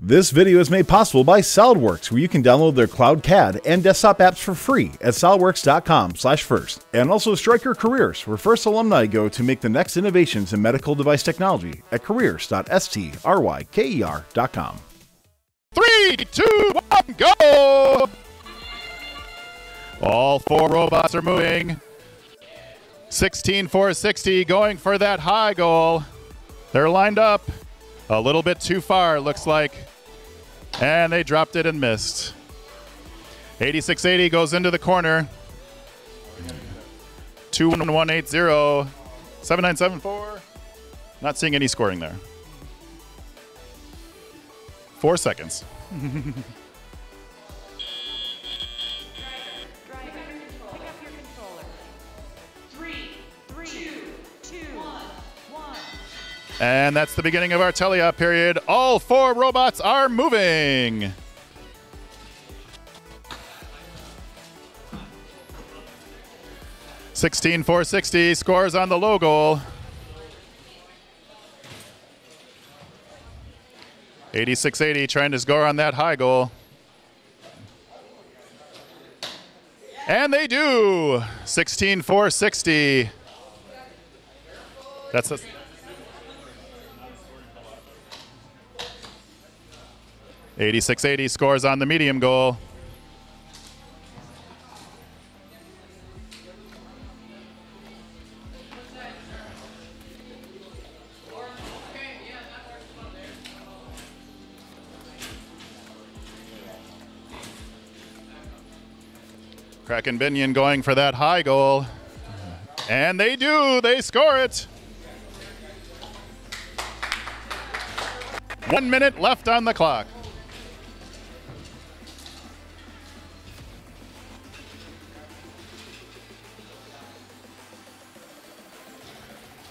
This video is made possible by SolidWorks, where you can download their cloud CAD and desktop apps for free at solidworks.com slash first. and also Stryker Careers, where first alumni go to make the next innovations in medical device technology at careers.stryker.com. Three, two, one, go! All four robots are moving. 16 460 going for that high goal. They're lined up a little bit too far, looks like. And they dropped it and missed. 8680 goes into the corner. 21180. 7974. Not seeing any scoring there. Four seconds. And that's the beginning of our teleop period. All four robots are moving. Sixteen four sixty scores on the low goal. 8680 trying to score on that high goal. And they do. 16 460. That's a. Eighty-six eighty scores on the medium goal. Kraken Pinion going for that high goal. And they do, they score it. One minute left on the clock.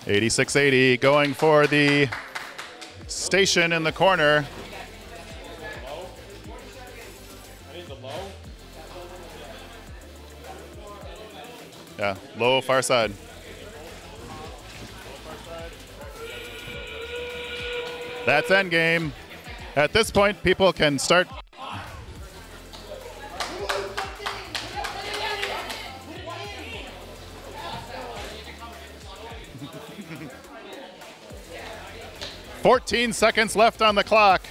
Eighty-six eighty going for the station in the corner. Yeah, low far side. That's end game. At this point, people can start. Fourteen seconds left on the clock.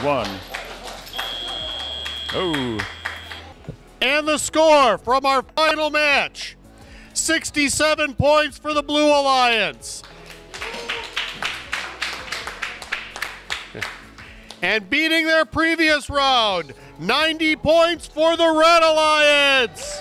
one. Oh. And the score from our final match 67 points for the Blue Alliance. And beating their previous round, 90 points for the Red Alliance.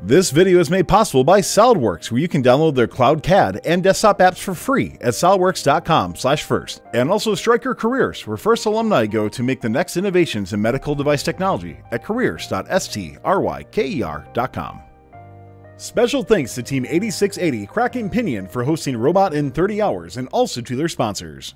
This video is made possible by SolidWorks, where you can download their cloud CAD and desktop apps for free at solidworks.com/first, and also Stryker Careers, where first alumni go to make the next innovations in medical device technology at careers.stryker.com. Special thanks to Team 8680 Kraken Pinion for hosting Robot in 30 hours, and also to their sponsors.